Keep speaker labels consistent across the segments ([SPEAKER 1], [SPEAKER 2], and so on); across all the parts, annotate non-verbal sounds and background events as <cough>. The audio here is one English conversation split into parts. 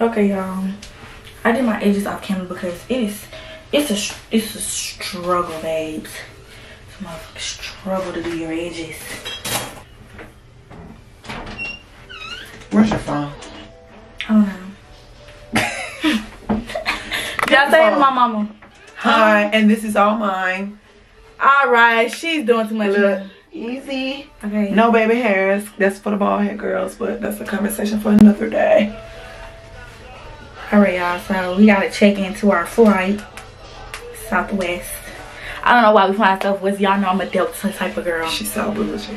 [SPEAKER 1] Okay, y'all. I did my edges off camera because it is it's a it's a struggle, babes. It's a motherfucking struggle to do your edges.
[SPEAKER 2] Where's your phone?
[SPEAKER 1] I don't know. <laughs> Y'all say it to my mama.
[SPEAKER 2] Hi, and this is all mine.
[SPEAKER 1] All right, she's doing too much.
[SPEAKER 2] Look, easy.
[SPEAKER 1] Okay.
[SPEAKER 2] No baby hairs. That's for the bald head girls, but that's a conversation for another day.
[SPEAKER 1] All right, y'all. So we gotta check into our flight, Southwest. I don't know why we flying Southwest. Y'all know I'm a Delta type of girl.
[SPEAKER 2] She's so bullshit.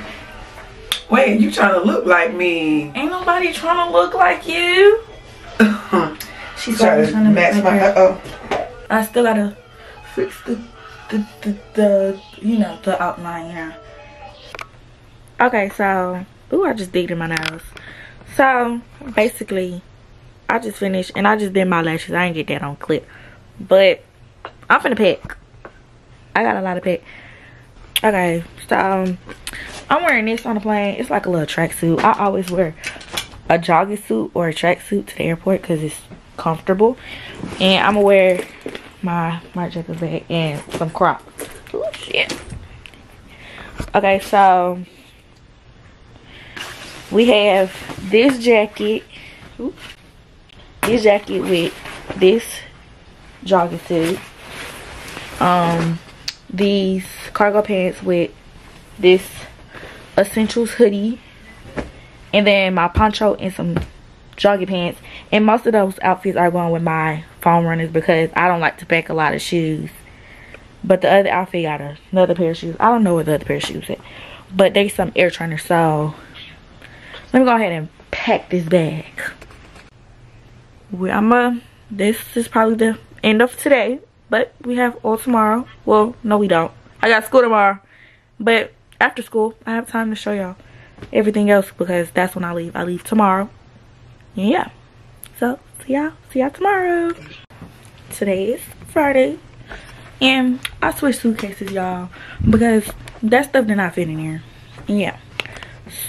[SPEAKER 2] Wait, you trying to look like me?
[SPEAKER 1] Ain't nobody trying to look like you. <laughs> She's
[SPEAKER 2] Try
[SPEAKER 1] always
[SPEAKER 2] to
[SPEAKER 1] trying to
[SPEAKER 2] match my. Uh oh.
[SPEAKER 1] I still gotta fix the, the, the, the, you know, the outline, yeah. Okay, so, ooh, I just digged in my nose. So, basically, I just finished, and I just did my lashes. I didn't get that on clip. But, I'm finna pack. I got a lot of pack. Okay, so, um, I'm wearing this on the plane. It's like a little tracksuit. I always wear a jogging suit or a tracksuit to the airport because it's comfortable. And I'm gonna wear my my jacket bag and some Crocs. Oh shit. Okay, so we have this jacket. Oops. This jacket with this jogging suit. Um, these cargo pants with this essentials hoodie. And then my poncho and some jogging pants. And most of those outfits are going with my foam runners because I don't like to pack a lot of shoes. But the other outfit got another pair of shoes. I don't know where the other pair of shoes at. But they some air trainers so let me go ahead and pack this bag we, I'm a this is probably the end of today but we have all tomorrow well no we don't I got school tomorrow but after school I have time to show y'all everything else because that's when I leave. I leave tomorrow. Yeah. So see y'all. See y'all tomorrow. Today is Friday. And I switched suitcases, y'all. Because that stuff did not fit in here. Yeah.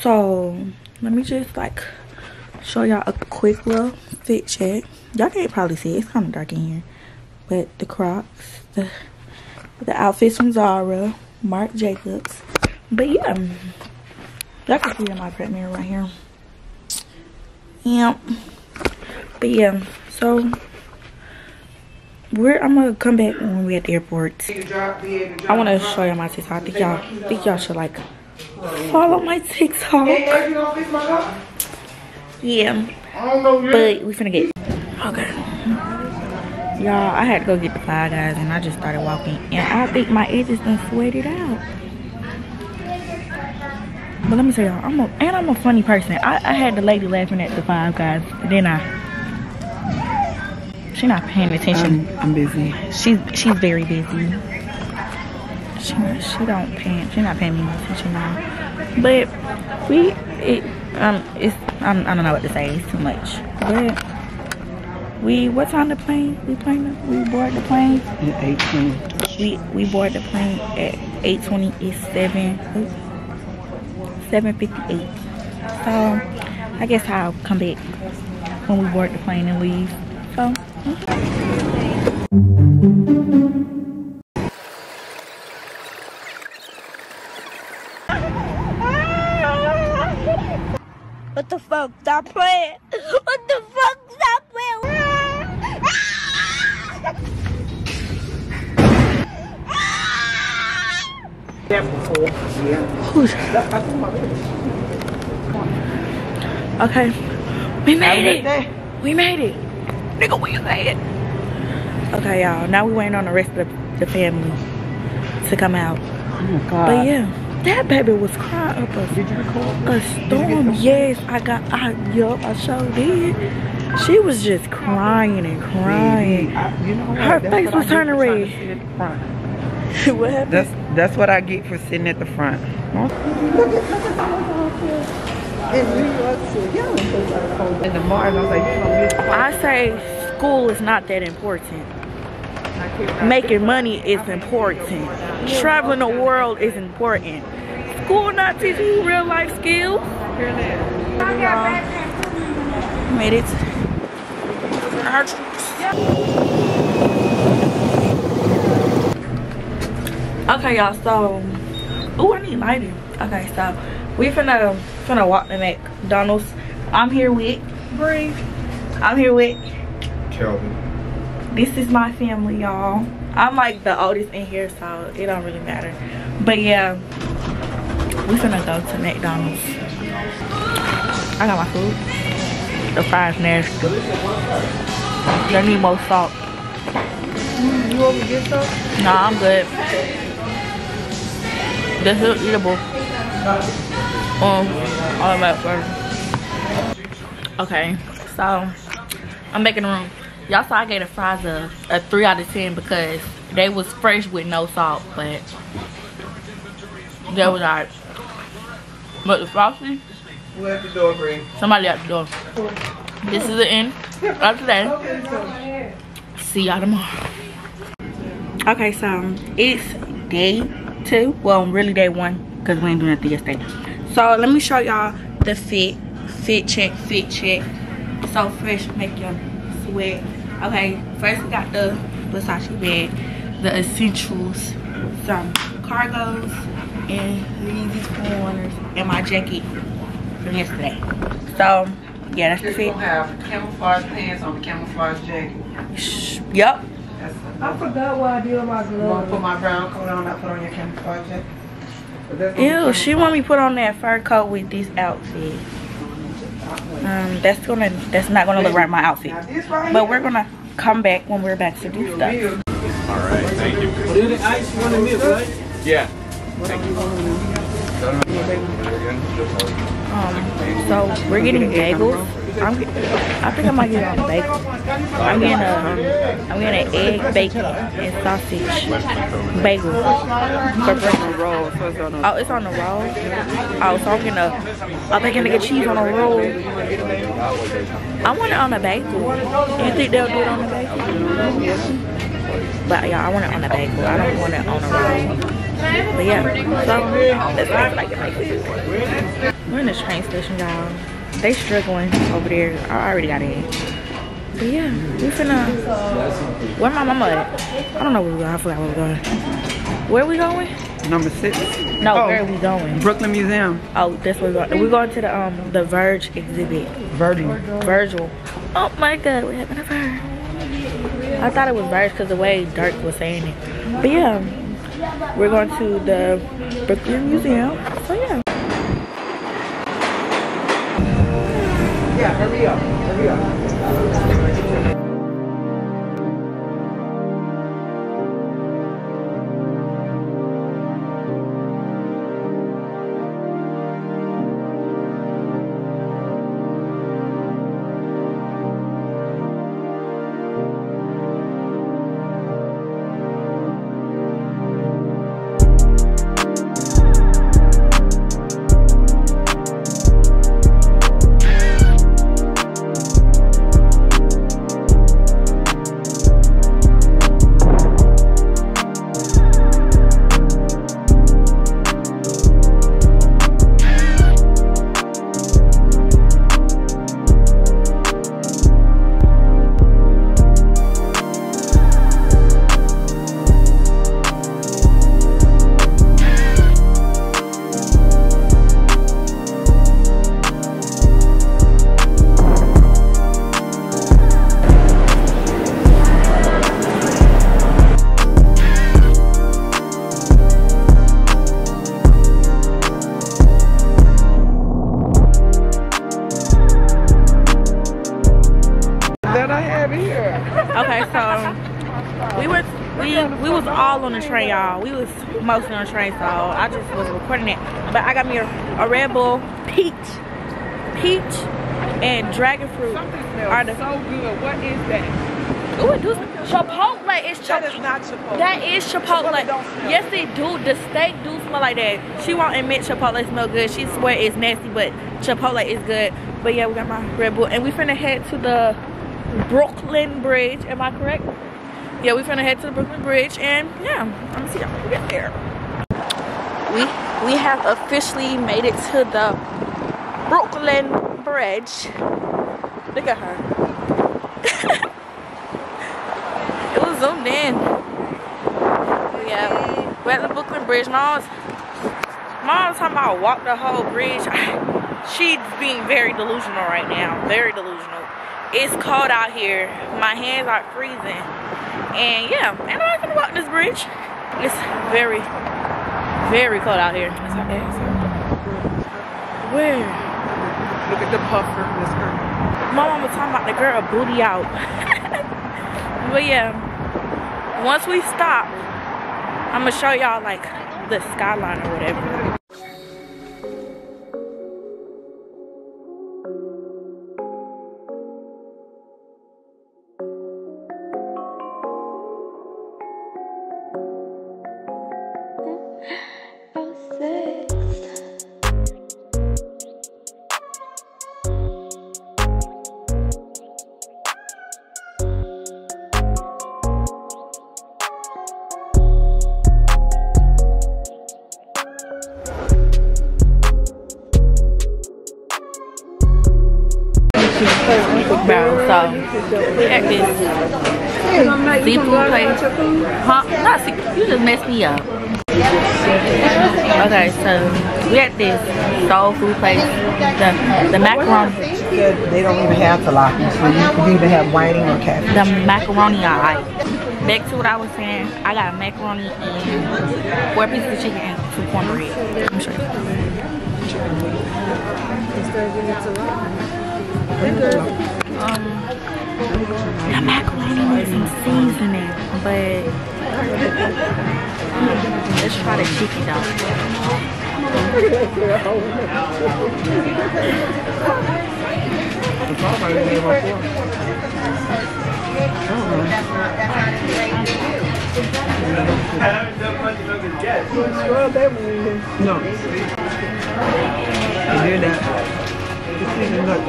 [SPEAKER 1] So let me just like show y'all a quick little fit check. Y'all can't probably see it. It's kind of dark in here. But the Crocs, the the outfits from Zara, Marc Jacobs. But yeah, um, Y'all can see it in my prep mirror right here. Yeah. But yeah, so we're I'm gonna come back when we at the airport. I wanna show y'all my TikTok. I think y'all think y'all should like follow my TikTok. Yeah. But we finna get okay. Y'all, I had to go get the five guys and I just started walking and I think my edges done sweated out. But let me tell y'all, I'm a and I'm a funny person. I, I had the lady laughing at the five guys. Then I she not paying attention.
[SPEAKER 2] I'm, I'm busy.
[SPEAKER 1] She's she's very busy. She she don't pay she not paying me much attention now. But we it um it's I'm, I don't know what to say. It's too much. But we what time the plane? We plane we board the plane.
[SPEAKER 2] At 8:20.
[SPEAKER 1] We we board the plane at 8:20. It's seven. 7.58 so i guess i'll come back when we board the plane and leave so
[SPEAKER 3] Stop playing. What the fuck? Stop playing.
[SPEAKER 1] okay we made it we made it nigga we made it okay y'all now we waiting on the rest of the, the family to come out
[SPEAKER 2] Oh my god.
[SPEAKER 1] but yeah that baby was crying up a,
[SPEAKER 2] Did you record?
[SPEAKER 1] a storm yes i got i yup i sure did she was just crying and crying
[SPEAKER 2] I- you know what?
[SPEAKER 1] Her
[SPEAKER 2] That's
[SPEAKER 1] face
[SPEAKER 2] what
[SPEAKER 1] was turning red.
[SPEAKER 2] sit at the front. <laughs>
[SPEAKER 1] what happened
[SPEAKER 2] That's that's what I get for sitting at the front. In the Martin, I was like, you know,
[SPEAKER 1] I say school is not that important. Making money is important. Traveling the world is important. School not teaching you real life skills. Uh, made it. Okay, y'all. So, oh, I need lighting. Okay, so we finna finna walk to McDonald's. I'm here with Bree. I'm here with
[SPEAKER 4] Kelvin.
[SPEAKER 1] This is my family y'all. I'm like the oldest in here so it don't really matter. But yeah we finna go to mcdonald's. I got my food. The fries nasty. They need more salt.
[SPEAKER 2] You want me to get some?
[SPEAKER 1] nah i'm good. This is eatable. Um all of that first okay so i'm making room y'all saw i gave the fries a, a three out of ten because they was fresh with no salt but that was alright. But the frosty
[SPEAKER 2] Who at the door, Bree?
[SPEAKER 1] somebody at the door this is the end of today see y'all tomorrow. Okay so it's day two. Well really day one because we ain't doing nothing yesterday. So let me show y'all the fit fit check fit check. So fresh make you sweat okay first we got the versace bag the essentials some cargos and these corners and my jacket from yesterday so yeah that's the
[SPEAKER 2] Just
[SPEAKER 1] fit
[SPEAKER 2] gonna have camouflage pants on the camouflage jacket.
[SPEAKER 1] Shh, yep
[SPEAKER 3] I forgot what I did with my
[SPEAKER 2] You wanna put my brown coat on, not put on your camouflage jacket? But
[SPEAKER 1] Ew, she want me to put on that fur coat with this outfit. Um, that's gonna, that's not gonna look right in my outfit.
[SPEAKER 2] Now this right
[SPEAKER 1] But we're gonna come back when we're back to do stuff.
[SPEAKER 4] All right, thank you.
[SPEAKER 5] Do the ice you want to milk, right?
[SPEAKER 4] Yeah. Thank you.
[SPEAKER 1] Um, so we're getting bagels. I'm, get- I think I might get on bagel. I'm getting a, um, I'm getting an egg, bacon, and sausage bagel for breakfast.
[SPEAKER 2] roll, so it's on
[SPEAKER 1] Oh, it's on the roll. Oh, so I'm getting a, a bacon and cheese on a roll. I want it on a bagel. You think they'll do it on a bagel? But yeah, I want it on a bagel. I don't want it on a roll. But yeah, so make like it like this. We're in the train station, y'all. They struggling over there. I already got in. But yeah, we finna. Where my mama at? I don't know where we going. I forgot where we going. Where we going?
[SPEAKER 2] Number six.
[SPEAKER 1] No,
[SPEAKER 2] Oh.
[SPEAKER 1] where are we going?
[SPEAKER 2] Brooklyn Museum.
[SPEAKER 1] Oh, that's where we're going. We're going to the um the Verge exhibit.
[SPEAKER 2] Virgil.
[SPEAKER 1] Virgil. Oh my god, what happened to Verge? I thought it was Verge because the way Dirk was saying it. But yeah, we're going to the Brooklyn Museum.
[SPEAKER 2] Hurry up. Hurry
[SPEAKER 1] on the train, y'all. We was mostly on the train, so I just was recording it. But I got me a, a Red Bull peach, peach, and dragon fruit. Are the,
[SPEAKER 2] so good. What is that?
[SPEAKER 1] ooh, it do Chipotle is
[SPEAKER 2] That
[SPEAKER 1] Chipotle.
[SPEAKER 2] is not Chipotle.
[SPEAKER 1] That is Chipotle.
[SPEAKER 2] Chipotle.
[SPEAKER 1] Yes, they do. The steak do smell like that. She won't admit Chipotle smell good. She swear it's nasty, but Chipotle is good. But yeah, we got my Red Bull, and we finna head to the Brooklyn Bridge. Am I correct? Yeah, we're gonna head to the Brooklyn Bridge, and yeah, I'm gonna see y'all when we get there. We we have officially made it to the Brooklyn Bridge. Look at her. <laughs> It was zoomed in. Yeah, we're at the Brooklyn Bridge. Mom's, mom's talking about walk the whole bridge. <sighs> She's being very delusional right now. Very delusional. It's cold out here. My hands are freezing. And yeah, and I'm gonna walk this bridge. It's very, very cold out here. Where?
[SPEAKER 2] Look at the puffer in the skirt.
[SPEAKER 1] My mom was talking about the girl booty out. <laughs> but yeah, once we stop, I'm gonna show y'all like the skyline or whatever. Bro, so check this seafood place. Huh? Not seafood. You just messed me up. Okay, so we at this soul food place. The the macaroni,
[SPEAKER 2] They don't even have tilapia, so you can either have whiting or catfish.
[SPEAKER 1] the macaroni I like. Back to what I was saying, I got macaroni and four pieces of chicken and two cornbread. Let me show you. The some seasoning, but let's try the chicken though.
[SPEAKER 2] No. They did that. This season, look.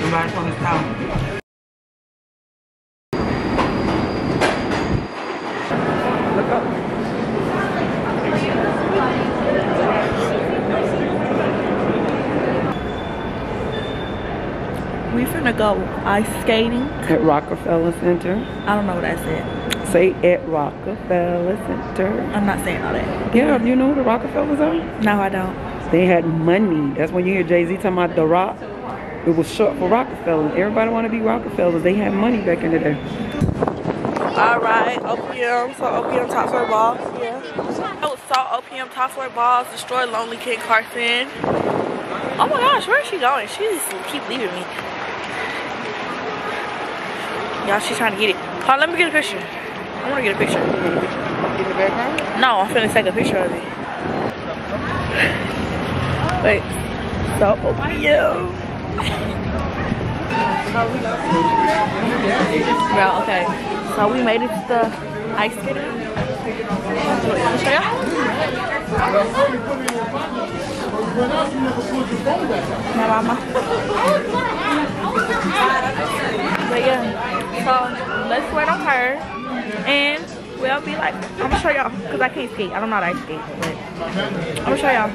[SPEAKER 2] Somebody from the town.
[SPEAKER 1] We finna go ice skating.
[SPEAKER 2] At Rockefeller Center.
[SPEAKER 1] I don't know what I said.
[SPEAKER 2] Say at Rockefeller Center.
[SPEAKER 1] I'm not saying all that.
[SPEAKER 2] Yeah, you know who the Rockefellers are?
[SPEAKER 1] No, I don't.
[SPEAKER 2] They had money. That's when you hear Jay Z talking about the Rock. It was short for Rockefeller. Everybody want to be Rockefellers. They had money back in the day.
[SPEAKER 1] All right, OPM. So OPM top four balls. Yeah. Oh, saw OPM top four balls destroy Lonely Kid Carson. Oh my gosh, where is she going? She just keep leaving me. Y'all, she's trying to get it. Let me get a picture. I want to get a picture.
[SPEAKER 2] In the background?
[SPEAKER 1] No, I'm finna take a picture of it. Wait. So OPM. Well, okay. So we made it to the ice skating. But yeah, so let's wait on her, and we'll be like, I'm gonna show y'all, cause I can't skate. I don't know how to ice skate, but I'm gonna show y'all.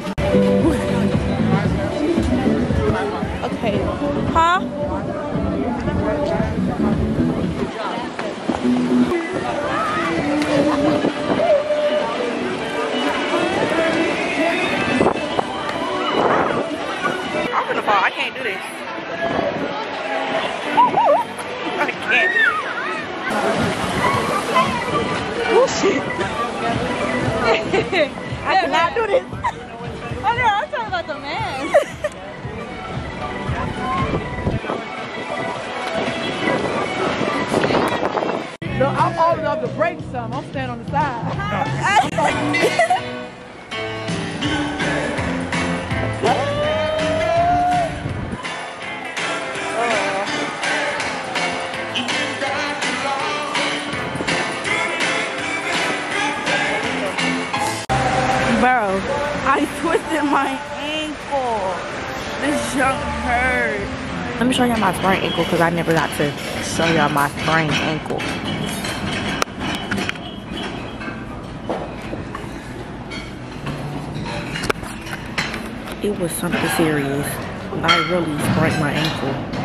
[SPEAKER 1] I cannot do this.
[SPEAKER 3] Oh no, I'm talking about the man.
[SPEAKER 2] No, I'm old enough to break some. I'm standing on the side.
[SPEAKER 1] Junk hurt. Let me show y'all my sprained ankle because I never got to show y'all my sprained ankle. It was something serious. I really sprained my ankle.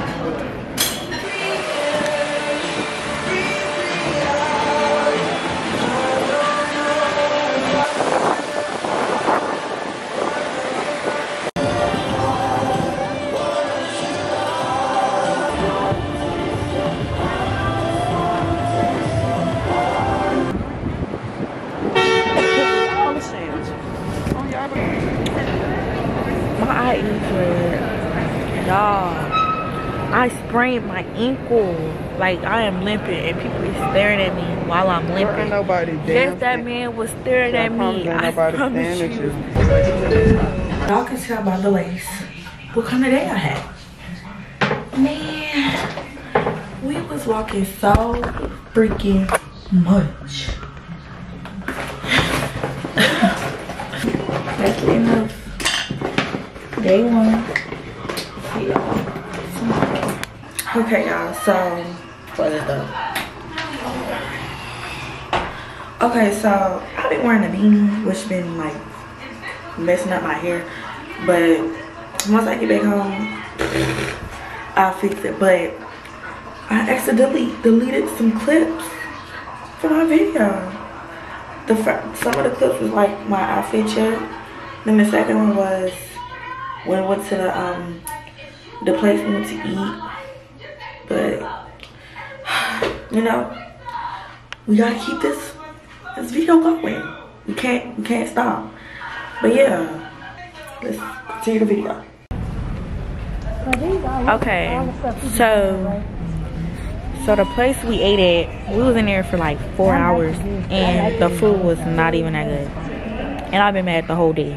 [SPEAKER 1] Sprained my ankle. Like I am limping and people is staring at me while I'm
[SPEAKER 2] There ain't
[SPEAKER 1] limping.
[SPEAKER 2] nobody
[SPEAKER 1] Yes,
[SPEAKER 2] damn.
[SPEAKER 1] that man was staring at me. I
[SPEAKER 2] nobody
[SPEAKER 1] promise you.
[SPEAKER 2] you.
[SPEAKER 1] Y'all can tell by the lace what kind of day I had. Man, we was walking so freaking much. That's the end of day one. See y'all tomorrow. Okay, y'all, so what is up? Okay, so I've been wearing a beanie, which been like messing up my hair. But once I get back home, I'll fix it. But I accidentally deleted some clips from my video. The fir- some of the clips was like my outfit check. Then the second one was when we went to the um the place we went to eat. But you know, we gotta keep this this video going. We can't we can't stop. But yeah, let's continue the video. Okay, so so the place we ate at, we was in there for like four hours, and the food was not even that good. And I've been mad the whole day,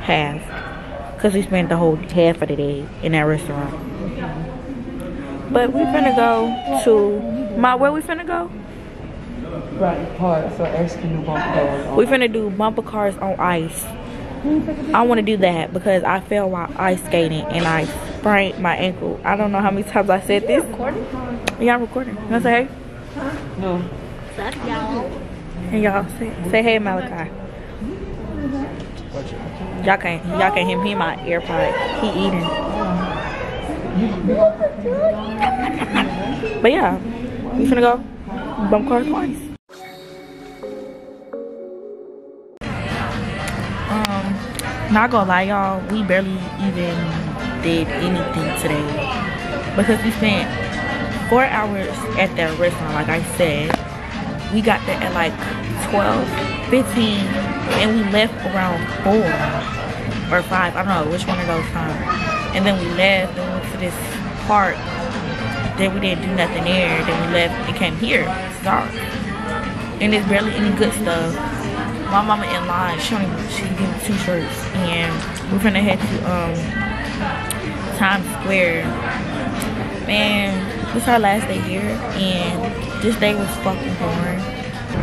[SPEAKER 1] half, cause we spent the whole half of the day in that restaurant. But we finna go to my where we finna go?
[SPEAKER 2] Right part, so asking you about those.
[SPEAKER 1] We finna do bumper cars on ice. I want to do that because I fell while ice skating and I sprained my ankle. I don't know how many times I said this. Yeah, I'm recording. You want to say hey?
[SPEAKER 2] No.
[SPEAKER 1] And y'all say, say hey, Malachi. Y'all can't y'all can't hear me. He in my AirPod. He eating. But yeah, we finna go bump cars on ice. Um, not gonna lie, y'all, we barely even did anything today because we spent four hours at that restaurant. Like I said, we got there at like 12, 15, and we left around four or five. I don't know which one of those times. And then we left this park. Then we didn't do nothing there. Then we left and came here. It's dark. And there's barely any good stuff my mama in line. She only she gave me two shirts, and we're finna head to um Times Square. Man, this our last day here, and this day was fucking boring.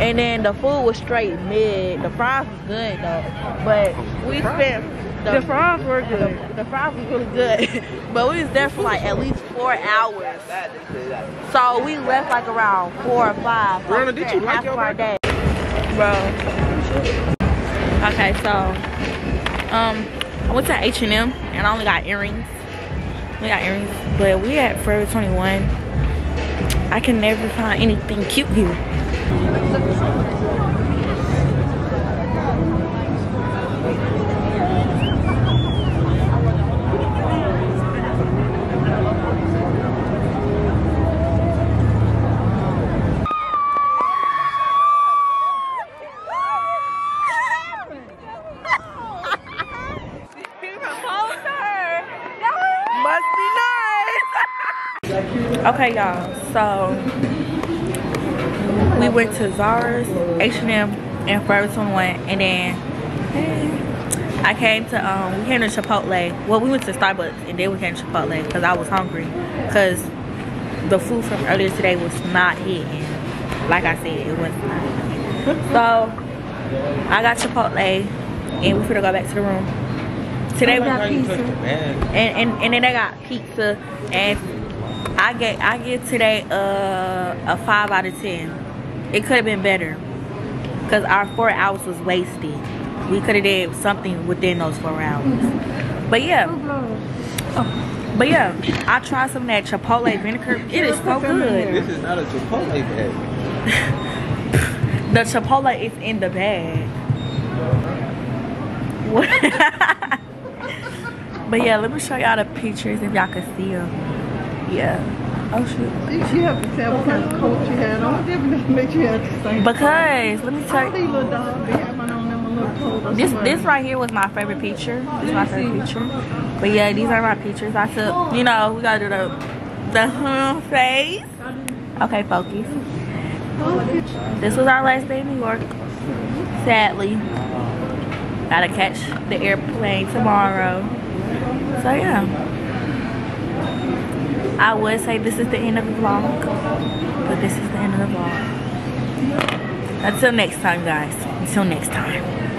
[SPEAKER 1] And then the food was straight mid. The fries was good though, but we spent the, fries were good. The, the fries was really good, <laughs> but we was there for like at least four hours. So we left like around four or five.
[SPEAKER 5] Rona, did you like your
[SPEAKER 1] our day. Bro. Okay, so um I went to H and M and I only got earrings. We got earrings, but we at Forever 21. I can never find anything cute here. Okay, y'all. So we went to Zara's, H&M, and Forever 21, and then I came to um we came to Chipotle. Well, we went to Starbucks, and then we came to Chipotle because I was hungry. Because the food from earlier today was not hitting. Like I said, it was not. So I got Chipotle, and we're gonna go back to the room. Today we got pizza and, and and then they got pizza and I get I give today uh, a five out of ten. It could have been better because our four hours was wasted. We could have did something within those four hours. But yeah, Oh, but yeah, I tried some of that Chipotle vinegar. It is so good.
[SPEAKER 5] This is not a Chipotle bag. <laughs>
[SPEAKER 1] The Chipotle is in the bag. What? <laughs> but yeah, let me show y'all the pictures if y'all can see them. Yeah. Oh shoot.
[SPEAKER 6] You have to tell what kind of coat you had on. Different make you have the same.
[SPEAKER 1] Because let me tell you.
[SPEAKER 6] little dogs, they have one on them a little coat
[SPEAKER 1] This this right here was my favorite picture. This is my favorite picture. But yeah, these are my pictures. I took. You know, we gotta do the the <laughs> face. Okay, focus. This was our last day in New York. Sadly, gotta catch the airplane tomorrow. So yeah, I would say this is the end of the vlog, but this is the end of the vlog. Until next time, guys. Until next time.